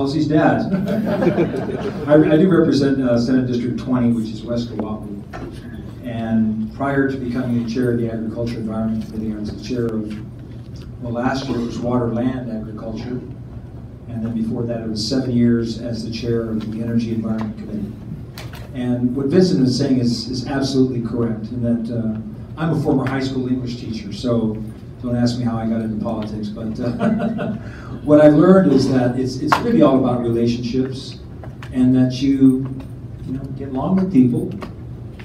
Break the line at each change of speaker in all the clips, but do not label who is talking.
Policy's dad. I, I do represent uh, Senate District 20, which is West Oahu. And prior to becoming the chair of the Agriculture Environment Committee, I was the chair of, well, last year it was Water Land Agriculture. And then before that, it was seven years as the chair of the Energy Environment Committee. And what Vincent is saying is, is absolutely correct, in that uh, I'm a former high school English teacher, so don't ask me how I got into politics, but uh, what I've learned is that it's, it's really all about relationships and that you, you know, get along with people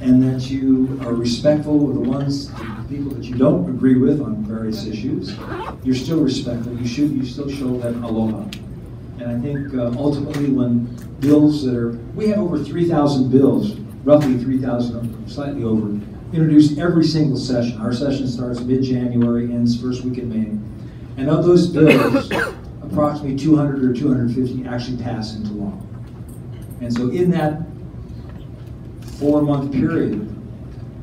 and that you are respectful of the ones, the people that you don't agree with on various issues. You're still respectful. You should, you still show them aloha. And I think uh, ultimately when bills that are, we have over 3,000 bills, roughly 3,000, slightly over, introduced every single session. Our session starts mid-January, ends first week in May. And of those bills, approximately 200 or 250 actually pass into law. And so in that four-month period,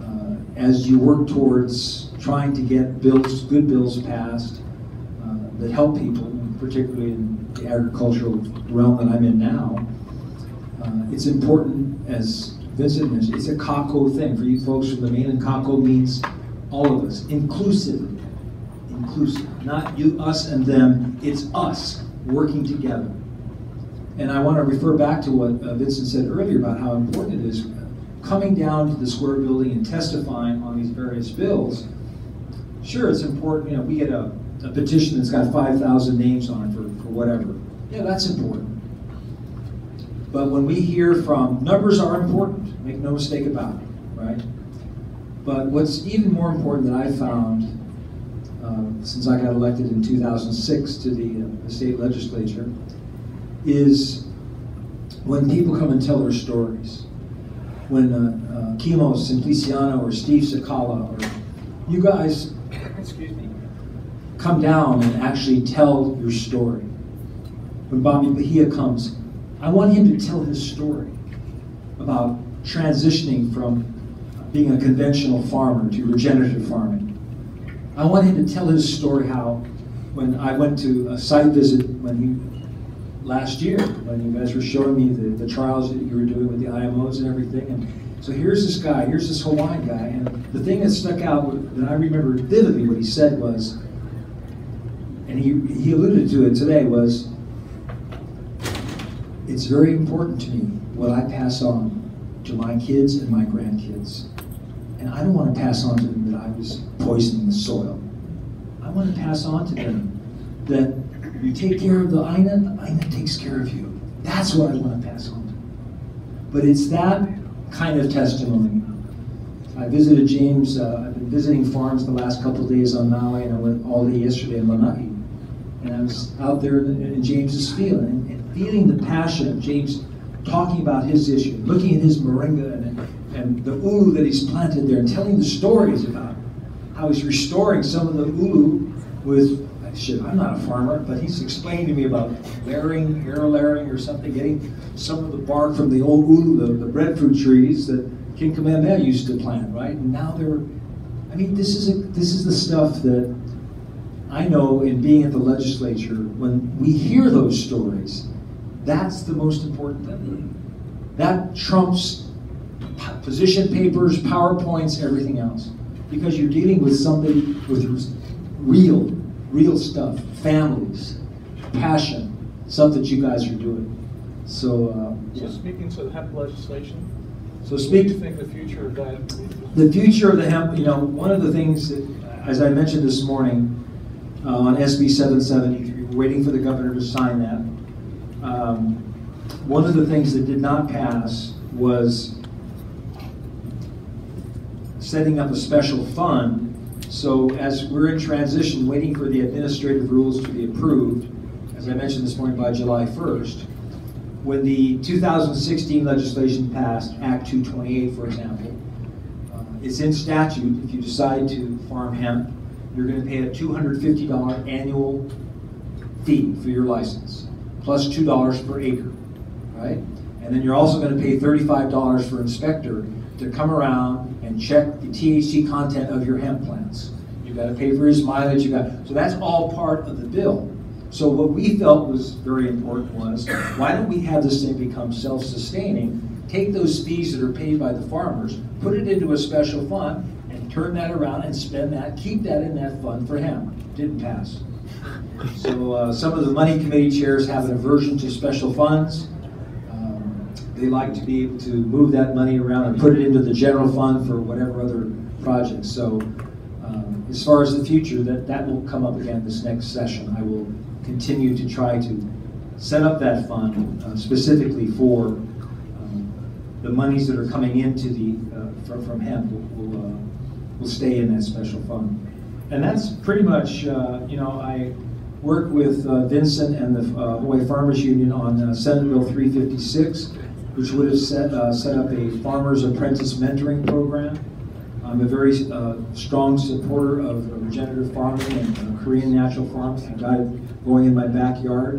uh, as you work towards trying to get bills, good bills passed uh, that help people, particularly in the agricultural realm that I'm in now, uh, it's important, as Mentioned, it's a Kakou thing. For you folks from the mainland, Kakou means all of us, inclusive. Inclusive. Not you, us, and them. It's us working together. And I want to refer back to what uh, Vincent said earlier about how important it is coming down to the square building and testifying on these various bills. Sure, it's important. You know, we get a, a petition that's got 5,000 names on it for, for whatever. Yeah, that's important. But when we hear from, numbers are important, make no mistake about it, right? But what's even more important that I found uh, since I got elected in 2006 to the, uh, the state legislature is when people come and tell their stories. When uh, uh, Kimo Simpliciano or Steve Sakala or you guys, excuse me, come down and actually tell your story. When Bobby Pahia comes, I want him to tell his story about transitioning from being a conventional farmer to regenerative farming. I want him to tell his story how when I went to a site visit when he last year when you guys were showing me the, the trials that you were doing with the IMOs and everything. And so here's this guy, here's this Hawaiian guy, and the thing that stuck out that I remember vividly what he said was, and he, he alluded to it today, was it's very important to me what I pass on to my kids and my grandkids. And I don't want to pass on to them that I was poisoning the soil. I want to pass on to them that you take care of the Aina, the Aina takes care of you. That's what I want to pass on to them. But it's that kind of testimony. I visited James, uh, I've been visiting farms the last couple days on Maui, and I went all day yesterday in Lanai. And I was out there in, in James's field, and, and feeling the passion of James talking about his issue, looking at his moringa and, and the ulu that he's planted there, and telling the stories about how he's restoring some of the ulu with shit. I'm not a farmer, but he's explaining to me about layering, air layering, or something, getting some of the bark from the old ulu, the, the breadfruit trees that King Kamehameha used to plant, right? And now they're, I mean, this is a, this is the stuff that I know in being at the legislature, when we hear those stories, that's the most important thing. That trumps position papers, PowerPoints, everything else. Because you're dealing with somebody with real, real stuff, families, passion, stuff that you guys are doing. So, uh,
So speaking to the hemp legislation,
so
what do
speak
you think the future of that?
the future of the hemp, you know, one of the things that, as I mentioned this morning, uh, on SB 773, we're waiting for the governor to sign that. Um, one of the things that did not pass was setting up a special fund. So as we're in transition, waiting for the administrative rules to be approved, as I mentioned this morning, by July 1st, when the 2016 legislation passed, Act 228, for example, uh, it's in statute, if you decide to farm hemp, you're going to pay a $250 annual fee for your license, plus $2 per acre, right? And then you're also going to pay $35 for inspector to come around and check the THC content of your hemp plants. You've got to pay for his mileage. You got so that's all part of the bill. So what we felt was very important was, why don't we have this thing become self-sustaining? Take those fees that are paid by the farmers, put it into a special fund, and turn that around and spend that, keep that in that fund for hemp. Didn't pass. So uh, some of the money committee chairs have an aversion to special funds. Um, They like to be able to move that money around and put it into the general fund for whatever other projects. So um, as far as the future, that, that will come up again this next session. I will continue to try to set up that fund uh, specifically for um, the monies that are coming into the, uh, from, from hemp will, will, uh, will stay in that special fund. And that's pretty much, uh, you know, I worked with uh, Vincent and the uh, Hawaii Farmers Union on uh, Senate Bill 356, which would have set, uh, set up a farmer's apprentice mentoring program. I'm a very uh, strong supporter of regenerative farming and uh, Korean natural farming. I got it going in my backyard,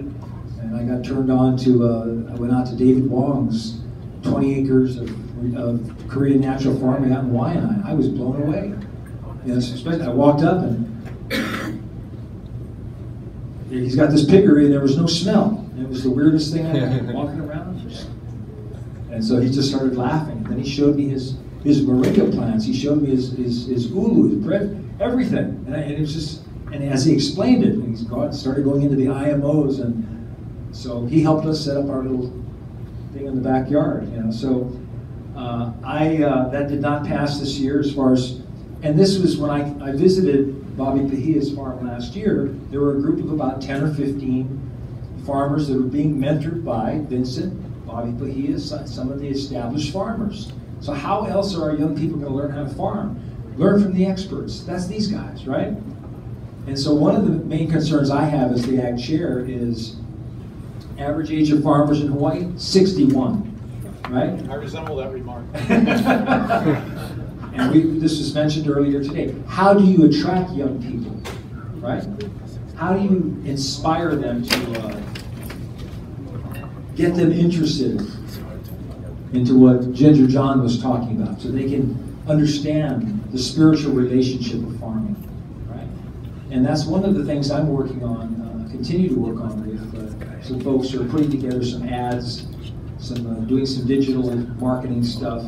and I got turned on to, I went out to David Wong's 20 acres of, of Korean natural farming out in Waianae. I was blown away. You know, especially, I walked up and he's got this piggery and there was no smell. It was the weirdest thing I've been walking around. And so he just started laughing. And then he showed me his, his moringa plants. He showed me his, his, his ulu, his bread, everything. And, I, and it was just, and as he explained it, and he's gone, started going into the IMOs. And so he helped us set up our little thing in the backyard, you know. So uh, I, uh, that did not pass this year as far as, and this was when I, I visited Bobby Pahia's farm last year. There were a group of about 10 or 15 farmers that were being mentored by Vincent, Bobby Pahia, some some of the established farmers. So how else are our young people going to learn how to farm? Learn from the experts. That's these guys, right? And so one of the main concerns I have as the ag chair is average age of farmers in Hawaii, 61, right?
I resemble that remark.
And we, this was mentioned earlier today. How do you attract young people, right? How do you inspire them to uh, get them interested into what Ginger John was talking about, so they can understand the spiritual relationship of farming, right? And that's one of the things I'm working on, uh, continue to work on with uh, some folks who are putting together some ads, some uh, doing some digital marketing stuff.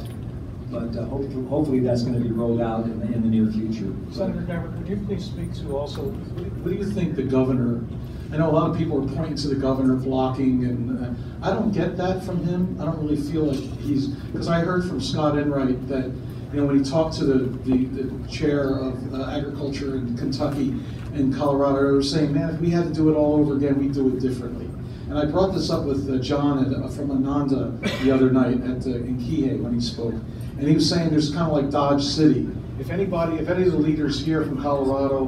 But uh, hopefully, hopefully that's going to be rolled out in the, in the near future.
Senator Gabbard, could you please speak to also,
What do you think the governor, I know a lot of people are pointing to the governor blocking, and uh, I don't get that from him. I don't really feel like he's, because I heard from Scott Enright that, you know, when he talked to the, the, the chair of uh, agriculture in Kentucky and Colorado, they were saying, man, if we had to do it all over again, we'd do it differently. And I brought this up with uh, John at, uh, from Ananda the other night at, uh, in Kihei when he spoke. And he was saying there's kind of like Dodge City. If anybody, if any of the leaders here from Colorado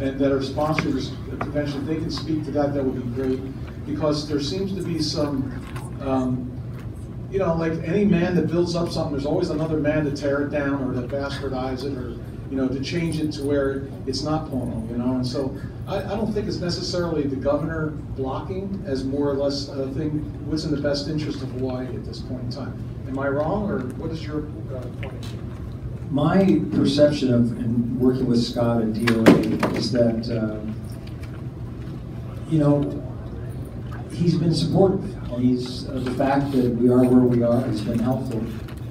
and that are sponsoring this convention, they can speak to that, that would be great. Because there seems to be some, um, you know, like any man that builds up something, there's always another man to tear it down or to bastardize it or, you know, to change it to where it's not Pono, you know? And so I, I don't think it's necessarily the governor blocking as more or less a thing, what's in the best interest of Hawaii at this point in time. Am I wrong or what is your uh, point?
My perception of, and working with Scott at DOA, is that, uh, you know, he's been supportive. He's, uh, the fact that we are where we are has been helpful,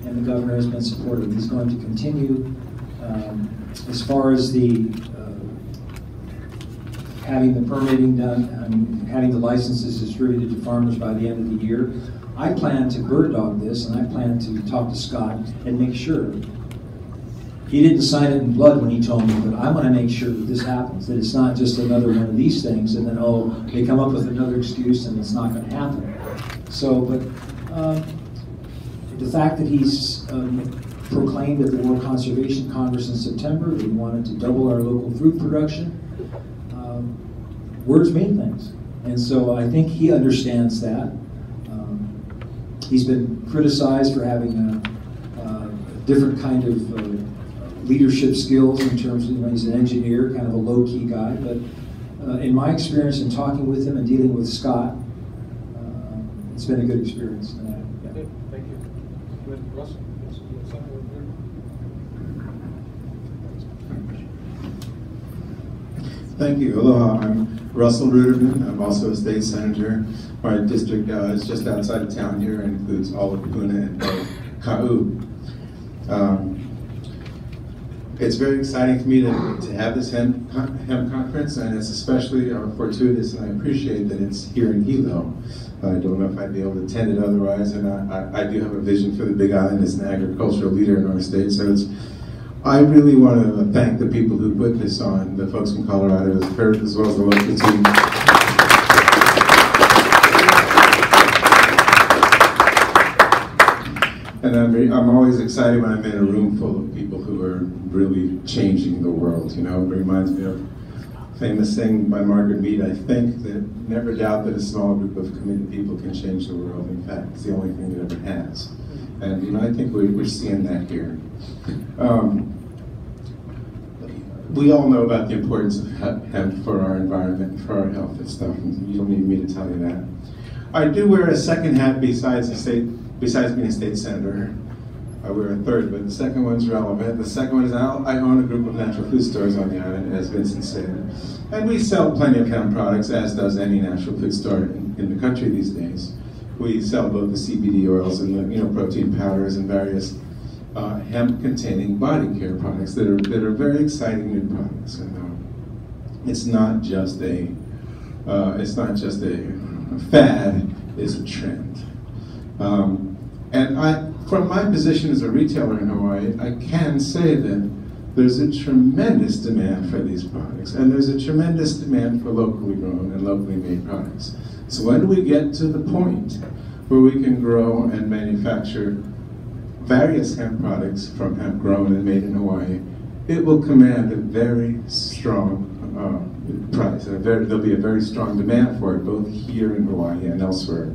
and the governor has been supportive. He's going to continue. Um, As far as the, having the permitting done, and having the licenses distributed to farmers by the end of the year, I plan to bird dog this, and I plan to talk to Scott and make sure he didn't sign it in blood when he told me, but I want to make sure that this happens, that it's not just another one of these things, and then, oh, they come up with another excuse and it's not going to happen. So, but um, the fact that he's um, proclaimed at the World Conservation Congress in September that he wanted to double our local fruit production, words mean things. And so I think he understands that. Um, He's been criticized for having a, a different kind of uh, leadership skills in terms of, you know, he's an engineer, kind of a low-key guy, but uh, in my experience in talking with him and dealing with Scott, uh, it's been a good experience. And I- yeah.
Thank you. Russell, yes, yes, Senator Rivera.
Thank you. Aloha. I'm Russell Ruderman. I'm also a state senator. My district uh, is just outside of town here and includes all of Puna and Ka'u. Um, it's very exciting for me to, to have this hemp, hemp conference, and it's especially uh, fortuitous, and I appreciate that it's here in Hilo. I don't know if I'd be able to attend it otherwise, and I, I, I do have a vision for the Big Island as an agricultural leader in our state, so it's I really want to thank the people who put this on, the folks from Colorado, as well as the local team. And I'm, I'm always excited when I'm in a room full of people who are really changing the world. You know, it reminds me of a famous saying by Margaret Mead, I think that never doubt that a small group of committed people can change the world. In fact, it's the only thing that ever has. And, you know, I think we're, we're seeing that here. Um, we all know about the importance of hemp for our environment, for our health and stuff. And you don't need me to tell you that. I do wear a second hat besides the state besides being a state senator, I wear a third, but the second one's relevant. The second one is I own a group of natural food stores on the island, as Vincent said. And we sell plenty of hemp products, as does any natural food store in, in the country these days. We sell both the CBD oils and the you know, protein powders and various uh, hemp-containing body care products that are, that are very exciting new products. And uh, it's not just a, uh, it's not just a, fad, it's a trend. Um, and I, from my position as a retailer in Hawaii, I can say that there's a tremendous demand for these products, and there's a tremendous demand for locally grown and locally made products. So when we get to the point where we can grow and manufacture various hemp products from hemp grown and made in Hawaii, it will command a very strong uh, price. Very, there'll be a very strong demand for it, both here in Hawaii and elsewhere.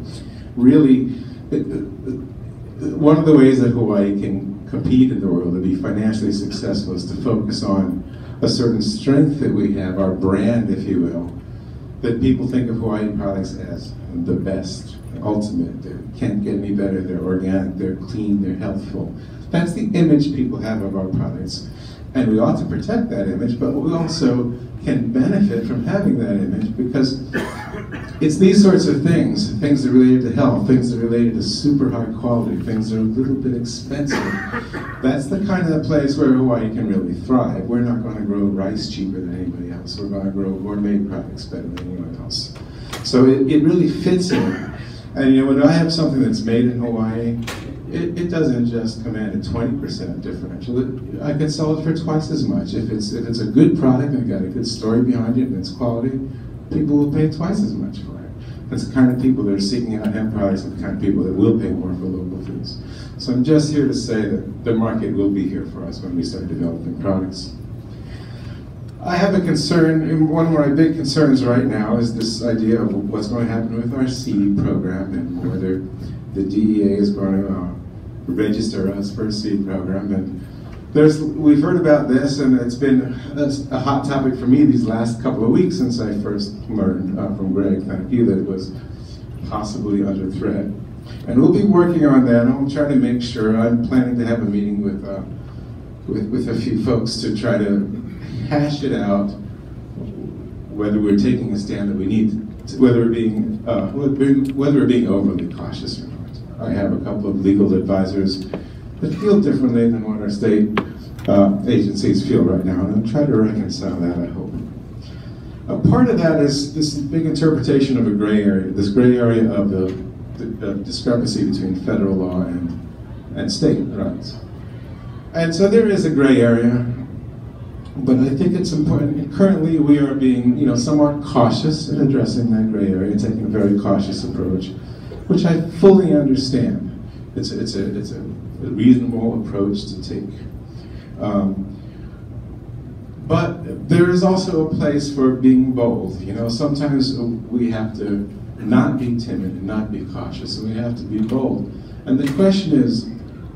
Really, uh, uh, uh, one of the ways that Hawaii can compete in the world and be financially successful is to focus on a certain strength that we have, our brand, if you will, that people think of Hawaiian products as the best, ultimate. They can't get any better. They're organic, they're clean, they're healthful. That's the image people have of our products. And we ought to protect that image, but we also can benefit from having that image because it's these sorts of things, things that are related to health, things that are related to super high quality, things that are a little bit expensive. That's the kind of place where Hawaii can really thrive. We're not going to grow rice cheaper than anybody else. We're going to grow gourmet products better than anyone else. So it, it really fits in. And you know, when I have something that's made in Hawaii, it, it doesn't just command a 20% differential. It, I can sell it for twice as much. If it's, if it's a good product and got a good story behind it and it's quality, people will pay twice as much for it. That's the kind of people that are seeking out hemp products and the kind of people that will pay more for local foods. So I'm just here to say that the market will be here for us when we start developing products. I have a concern, one of my big concerns right now is this idea of what's going to happen with our seed program and whether the DEA is going to uh, register us for a seed program. And there's, we've heard about this, and it's been a hot topic for me these last couple of weeks since I first learned uh, from Greg, thank you, that it was possibly under threat. And we'll be working on that, I'll try to make sure. I'm planning to have a meeting with, uh, with, with a few folks to try to hash it out whether we're taking a stand that we need, to, whether we're being uh, whether we're being overly cautious or not. I have a couple of legal advisors that feel differently than what our state uh, agencies feel right now, and I'll try to reconcile that. I hope. A part of that is this big interpretation of a gray area, this gray area of the, the discrepancy between federal law and and state rights. And so there is a gray area but I think it's important. Currently, we are being, you know, somewhat cautious in addressing that gray area, taking a very cautious approach, which I fully understand. It's a, it's a, it's a reasonable approach to take. Um, but there is also a place for being bold. You know, sometimes we have to not be timid and not be cautious, and we have to be bold. And the question is,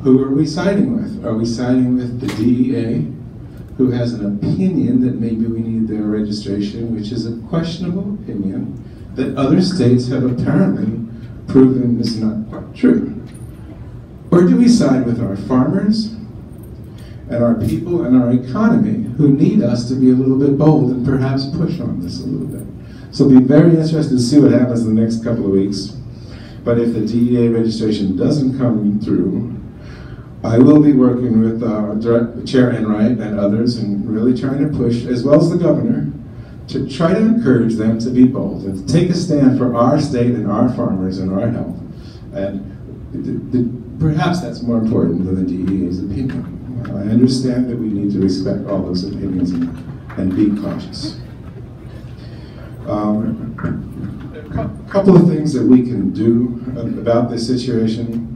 who are we siding with? Are we siding with the DEA? who has an opinion that maybe we need their registration, which is a questionable opinion that other states have apparently proven is not quite true? Or do we side with our farmers and our people and our economy who need us to be a little bit bold and perhaps push on this a little bit? So be very interested to see what happens in the next couple of weeks. But if the DEA registration doesn't come through, I will be working with Direct- Chair Enright and others and really trying to push, as well as the governor, to try to encourage them to be bold and to take a stand for our state and our farmers and our health. And th- th- perhaps that's more important than the DEA's opinion. I understand that we need to respect all those opinions and, and be cautious. Um, a couple of things that we can do about this situation.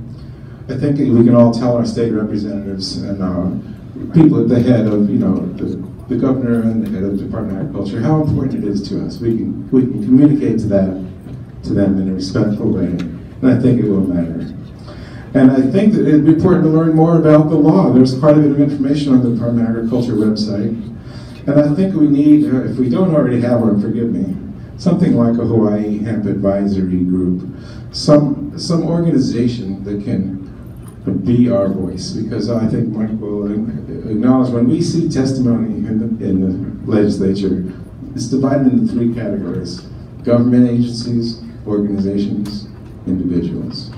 I think we can all tell our state representatives and uh, people at the head of, you know, the, the governor and the head of the Department of Agriculture how important it is to us. We can we can communicate to that to them in a respectful way, and I think it will matter. And I think that it'd be important to learn more about the law. There's quite a bit of information on the Department of Agriculture website, and I think we need, uh, if we don't already have one, forgive me, something like a Hawaii Hemp Advisory Group, some some organization that can be our voice because I think Mike will acknowledge when we see testimony in the, in the legislature, it's divided into three categories government agencies, organizations, individuals.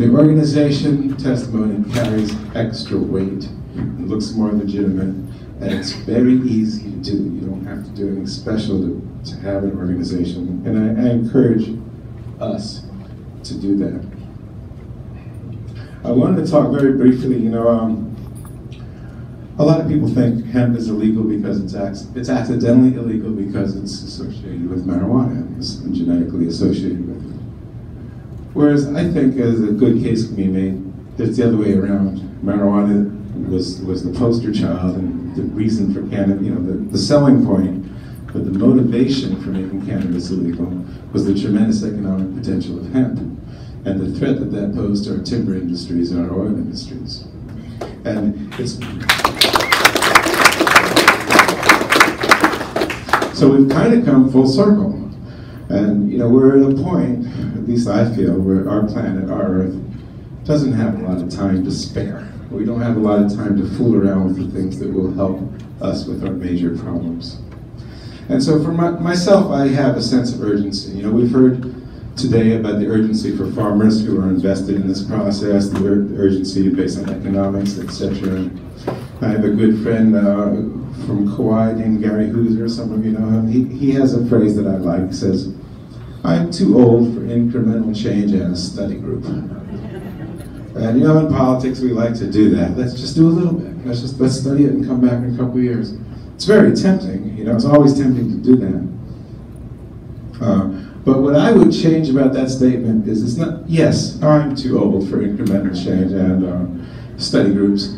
The organization testimony carries extra weight, it looks more legitimate, and it's very easy to do. You don't have to do anything special to, to have an organization. And I, I encourage us to do that. I wanted to talk very briefly, you know, um, a lot of people think hemp is illegal because it's it's accidentally illegal because it's associated with marijuana, it's genetically associated with it. Whereas I think as a good case can be made, it's the other way around. Marijuana was was the poster child and the reason for cannabis, you know, the, the selling point, but the motivation for making cannabis illegal was the tremendous economic potential of hemp and the threat that that posed to our timber industries and our oil industries. And it's so we've kind of come full circle. And you know, we're at a point, at least I feel, where our planet, our Earth, doesn't have a lot of time to spare. We don't have a lot of time to fool around with the things that will help us with our major problems. And so for my, myself, I have a sense of urgency. You know, we've heard today about the urgency for farmers who are invested in this process, the ur- urgency based on economics, etc. I have a good friend uh, from Kauai named Gary Hooser. Some of you know him. He, he has a phrase that I like. He says, "I'm too old for incremental change and a study group." And you know, in politics, we like to do that. Let's just do a little bit. Let's just let's study it and come back in a couple years. It's very tempting. You know, it's always tempting to do that. Uh, but what I would change about that statement is it's not, yes, I'm too old for incremental change and uh, study groups,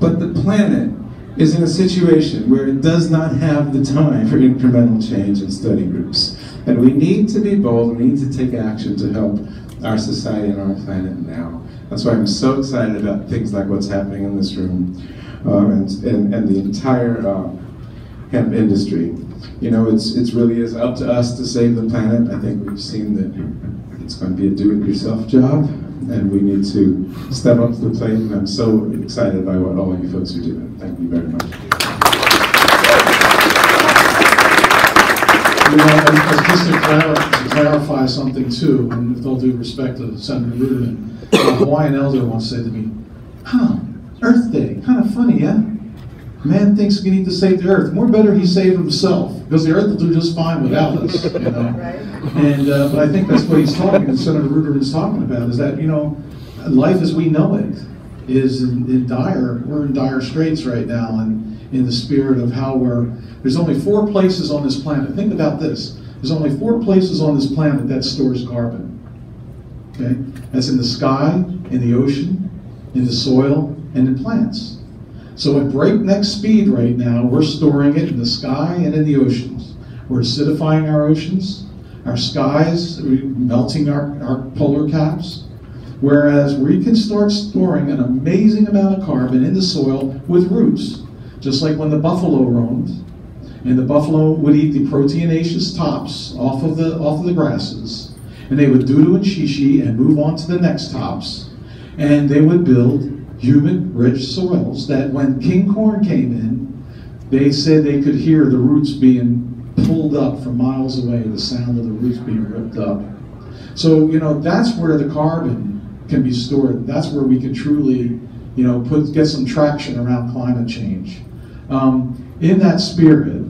but the planet is in a situation where it does not have the time for incremental change and study groups. And we need to be bold, we need to take action to help our society and our planet now. That's why I'm so excited about things like what's happening in this room uh, and, and, and the entire uh, hemp industry. You know, it's it's really is up to us to save the planet. I think we've seen that it's going to be a do-it-yourself job, and we need to step up to the plate. And I'm so excited by what all of you folks are doing. Thank you very much.
You know, just to clarify, to clarify something too, and with all due respect to Senator Ruderman, a Hawaiian elder once said to me, huh, Earth Day, kind of funny, yeah? Man thinks we need to save the Earth. More better he save himself, because the Earth will do just fine without us, you know? And, uh, but I think that's what he's talking, and Senator Ruderman's talking about, is that, you know, life as we know it is in, in dire, we're in dire straits right now, and in the spirit of how we're, there's only four places on this planet, think about this, there's only four places on this planet that stores carbon. Okay? That's in the sky, in the ocean, in the soil, and in plants. So at breakneck speed right now, we're storing it in the sky and in the oceans. We're acidifying our oceans, our skies, melting our, our polar caps. Whereas we can start storing an amazing amount of carbon in the soil with roots. Just like when the buffalo roamed, and the buffalo would eat the proteinaceous tops off of the off of the grasses, and they would doo-doo and shishi and move on to the next tops, and they would build humus-rich soils that when king corn came in, they said they could hear the roots being pulled up from miles away, the sound of the roots being ripped up. So, you know, that's where the carbon can be stored. That's where we can truly, you know, put, get some traction around climate change. Um, in that spirit,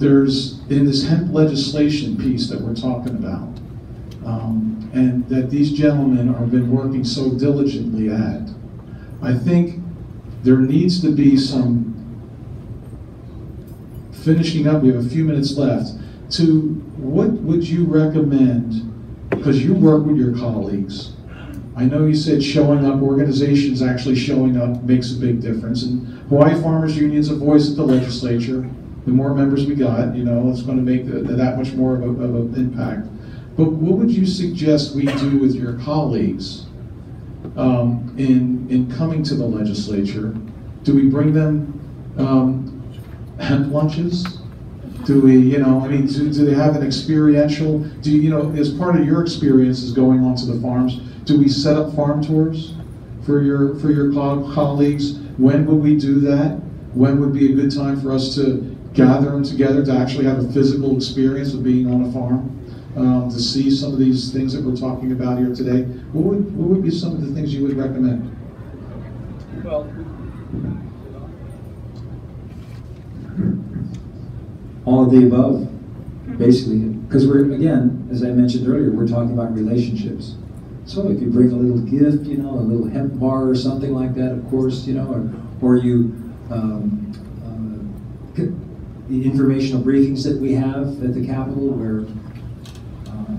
there's, in this hemp legislation piece that we're talking about, um, and that these gentlemen have been working so diligently at, I think there needs to be some finishing up, we have a few minutes left, to what would you recommend, because you work with your colleagues, I know you said showing up, organizations actually showing up makes a big difference, and Hawaii Farmers Union's a voice at the legislature. The more members we got, you know, it's gonna make the- that much more of of an impact. But what would you suggest we do with your colleagues um, in, in coming to the legislature? Do we bring them um, hemp lunches? Do we, you know, I mean, do, do they have an experiential, do you, you know, as part of your experiences going onto the farms, do we set up farm tours for your, for your co- colleagues? When would we do that? When would be a good time for us to gather them together to actually have a physical experience of being on a farm? Um, to see some of these things that we're talking about here today? What would, what would be some of the things you would recommend?
Well,
all of the above, basically. Because we're, again, as I mentioned earlier, we're talking about relationships. So if you bring a little gift, you know, a little hemp bar or something like that, of course, you know, or, or you, um, uh, the informational briefings that we have at the Capitol where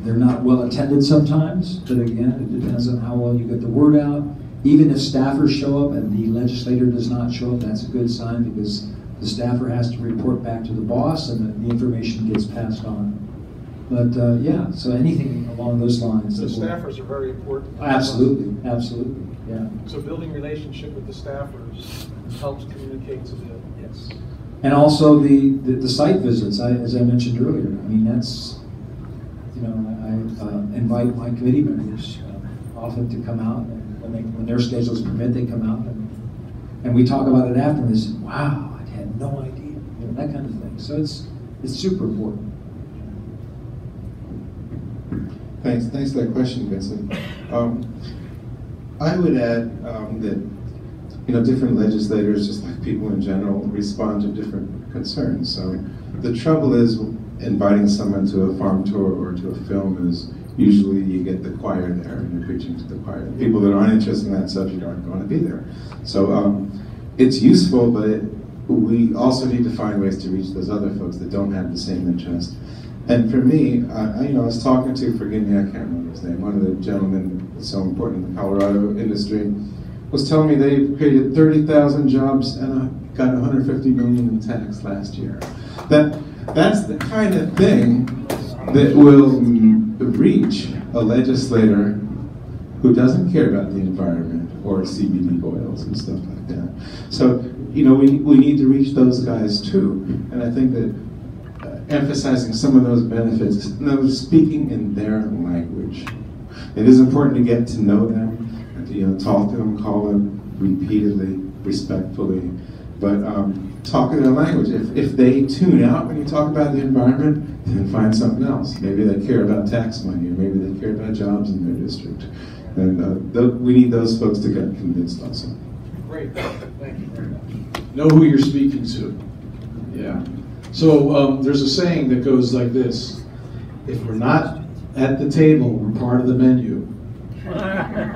they're not well attended sometimes, but again, it depends on how well you get the word out. Even if staffers show up and the legislator does not show up, that's a good sign because the staffer has to report back to the boss and the, the information gets passed on. But uh, yeah, so anything along those lines.
the staffers are very important.
Absolutely, absolutely, yeah.
So building relationship with the staffers helps communicate to the,
Yes. And also the, the, the site visits, I, as I mentioned earlier, I mean, that's, you know, I, I uh, invite my committee members uh, often to come out, and when they, when their schedules permit, they come out, and, and we talk about it after, and they say, wow, I had no idea, you know, that kind of thing. So it's, it's super important.
Thanks, thanks for that question, Vincent. Um, I would add um, that, you know, different legislators, just like people in general, respond to different concerns. So the trouble is inviting someone to a farm tour or to a film is usually you get the choir there and you're preaching to the choir. People that aren't interested in that subject aren't going to be there. So um, it's useful, but we also need to find ways to reach those other folks that don't have the same interest. And for me, I, I- you know, I was talking to, forgive me, I can't remember his name, one of the gentlemen that's so important in the Colorado industry, was telling me they created 30,000 jobs and uh, got 150 million in tax last year. That, that's the kind of thing that will reach a legislator who doesn't care about the environment or CBD oils and stuff like that. So, you know, we, we need to reach those guys too. And I think that uh, emphasizing some of those benefits, speaking in their language. It is important to get to know them, to, you know, talk to them, call them repeatedly, respectfully, but um, talk their language. If, if they tune out when you talk about the environment, then find something else. Maybe they care about tax money, or maybe they care about jobs in their district. And uh, th- we need those folks to get convinced also.
great, thank you very much.
Know who you're speaking to. Yeah. So um, there's a saying that goes like this if we're not at the table, we're part of the menu.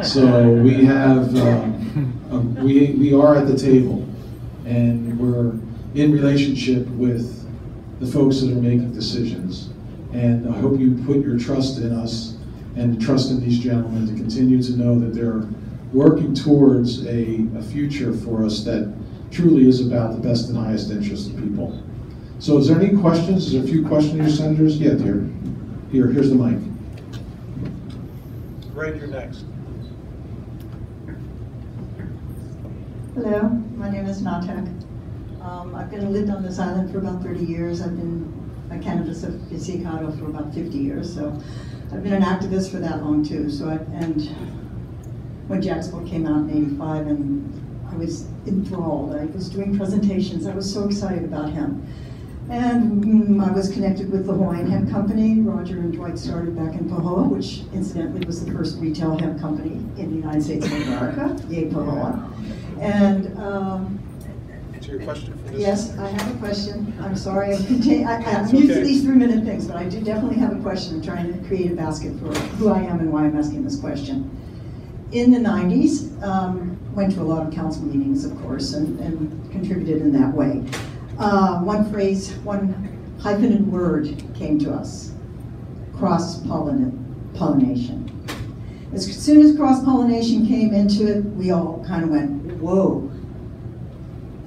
So we have, um, um, we, we are at the table and we're in relationship with the folks that are making decisions. And I hope you put your trust in us and trust in these gentlemen to continue to know that they're working towards a, a future for us that truly is about the best and highest interest of people. So is there any questions? Is there a few questions, here, senators? Yeah, dear. Here, here's the mic.
Greg, you're next.
Hello, my name is Natek. Um, I've been lived on this island for about 30 years. I've been a cannabis aficionado for about 50 years, so I've been an activist for that long too. So I, and when Jack's book came out in 85 and I was enthralled, I was doing presentations, I was so excited about him. And mm, I was connected with the Hawaiian Hemp Company. Roger and Dwight started back in Pahoa, which incidentally was the first retail hemp company in the United States of America. Yay, Pahoa. And um,
Answer your question for this.
Yes, I have a question. I'm sorry, I'm used to these three-minute things, but I do definitely have a question. I'm trying to create a basket for who I am and why I'm asking this question. In the 90s, um, went to a lot of council meetings, of course, and and contributed in that way. Uh, One phrase, one hyphenated word came to us, cross-pollination. As soon as cross-pollination came into it, we all kind of went, whoa.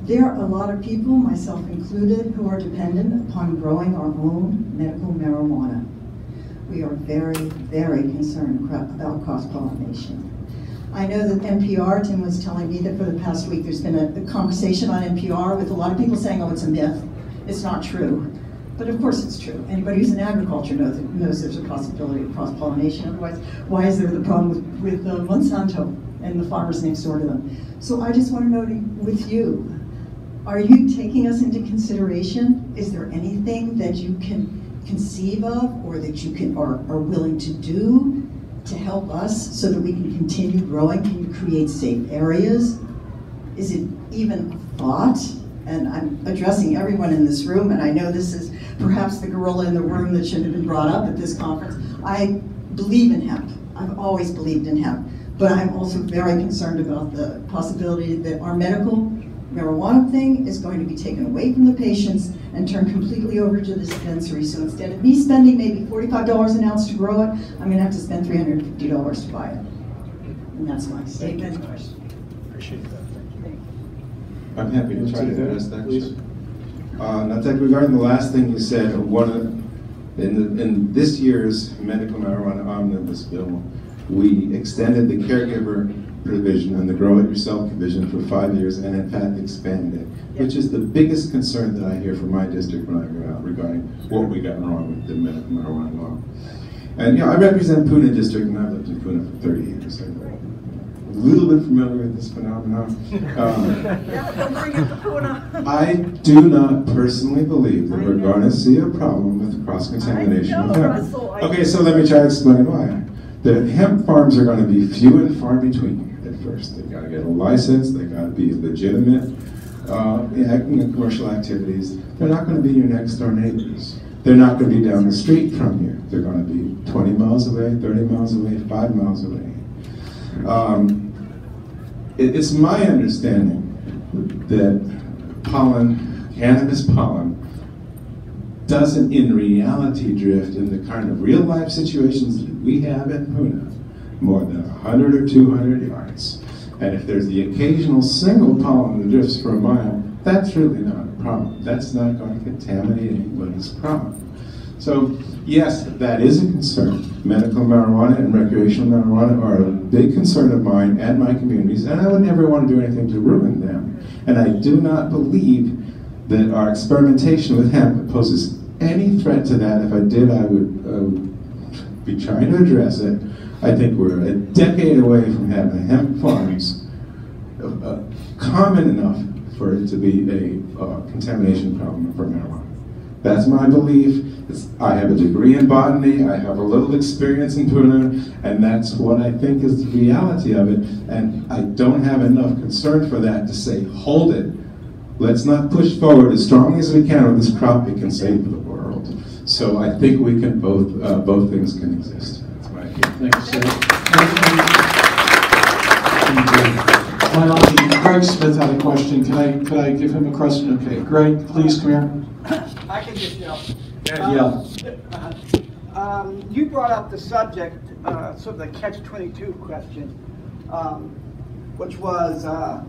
There are a lot of people, myself included, who are dependent upon growing our own medical marijuana. We are very, very concerned about cross-pollination. I know that NPR, Tim was telling me that for the past week, there's been a a conversation on NPR with a lot of people saying, oh, it's a myth. It's not true. But of course it's true. Anybody who's in agriculture knows, knows there's a possibility of cross-pollination. Otherwise, why is there the problem with, with uh, Monsanto and the farmers next door to them? So I just want to know with you, are you taking us into consideration? Is there anything that you can conceive of or that you can, are, are willing to do to help us so that we can continue growing? Can you create safe areas? Is it even a thought? And I'm addressing everyone in this room, and I know this is perhaps the gorilla in the room that shouldn't have been brought up at this conference. I believe in hemp. I've always believed in hemp. But I'm also very concerned about the possibility that our medical marijuana thing is going to be taken away from the patients and turned completely over to the dispensary. So instead of me spending maybe forty-five dollars an ounce to grow it, I'm gonna have to spend three hundred and fifty dollars to buy it. And that's my statement.
Appreciate that, thank you.
I'm happy to try to address that.
Please.
Uh, Natek, regarding the last thing you said, one of, in, the- in this year's medical marijuana omnibus bill, we extended the caregiver provision and the grow it yourself provision for five years and in fact expanded it, which is the biggest concern that I hear from my district when I go out regarding what we got wrong with the medical marijuana law. And, you know, I represent Puna district and I've lived in Puna for thirty years. so I'm a little bit familiar with this phenomenon. Um, I do not personally believe that we're going to see a problem with cross-contamination of hemp.
Russell,
Okay, so let me try to explain why. The hemp farms are going to be few and far between first. They've got to get a license, they've got to be legitimate, uh, acting in commercial activities. They're not going to be your next door neighbors. They're not going to be down the street from you. They're going to be 20 miles away, 30 miles away, 5 miles away. Um, it- it's my understanding that pollen, cannabis pollen, doesn't in reality drift in the kind of real life situations that we have in Puna more than 100 or 200 yards. And if there's the occasional single pollen that drifts for a mile, that's really not a problem. That's not going to contaminate anybody's problem. So, yes, that is a concern. Medical marijuana and recreational marijuana are a big concern of mine and my communities, and I would never want to do anything to ruin them. And I do not believe that our experimentation with hemp poses any threat to that. If I did, I would uh, be trying to address it. I think we're a decade away from having hemp farms uh, uh, common enough for it to be a uh, contamination problem for marijuana. That's my belief. It's, I have a degree in botany. I have a little experience in Puna, and that's what I think is the reality of it. And I don't have enough concern for that to say, hold it. Let's not push forward as strongly as we can with this crop. It can save the world. So I think we can both uh, both things can exist.
Thank you, sir. My auntie Craig Smith had a question. Can I, could I give him a question? Okay, Greg, please come here.
I can just yell.
Yeah.
Um, you brought up the subject, uh, sort of the catch twenty-two question, um, which was, uh,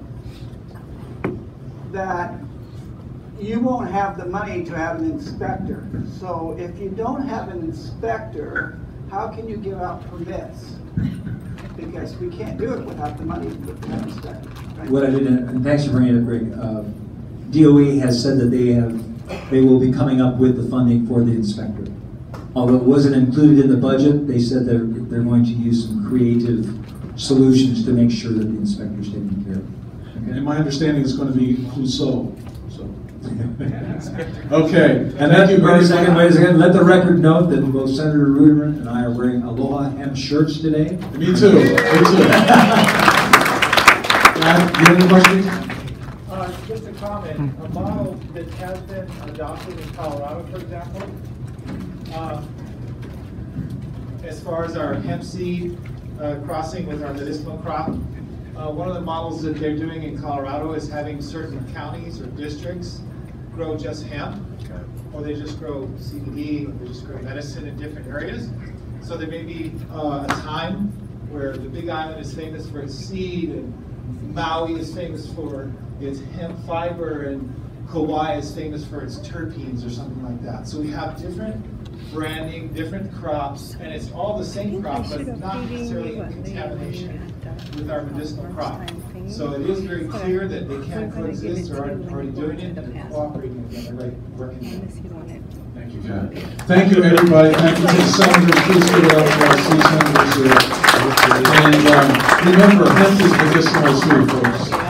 that you won't have the money to have an inspector. So if you don't have an inspector, how can you give out permits? Because we can't do it without the money to have an right?
What I did, and thanks for bringing it up, Greg. Uh, DOE has said that they have, they will be coming up with the funding for the inspector. Although it wasn't included in the budget, they said they're, they're going to use some creative solutions to make sure that the inspector's taken care of.
And my understanding is going to be Clouseau, so. Okay,
And
thank you
wait
very
a second,
much.
wait a let the record note that both Senator Ruderman and I are wearing Aloha hemp shirts today.
Me too, me too. Matt, you have any questions?
Uh, just a comment, a model that has been adopted in Colorado, for example, um, as far as our hemp seed uh, crossing with our medicinal crop, uh, one of the models that they're doing in Colorado is having certain counties or districts grow just hemp, or they just grow CBD, or they just grow medicine in different areas. So there may be uh, a time where the Big Island is famous for its seed, and Maui is famous for its hemp fiber, and Kauai is famous for its terpenes or something like that. So we have different branding, different crops, and it's all the same crop, but not necessarily in contamination with our medicinal crop. So it is very clear that they can coexist, or are already doing it, and they're cooperating together, right, working together.
Thank you, Kat. Thank you, everybody. Thank you to the senators, please give it up for our three senators here. And um, remember, hemp is medicinal too, folks.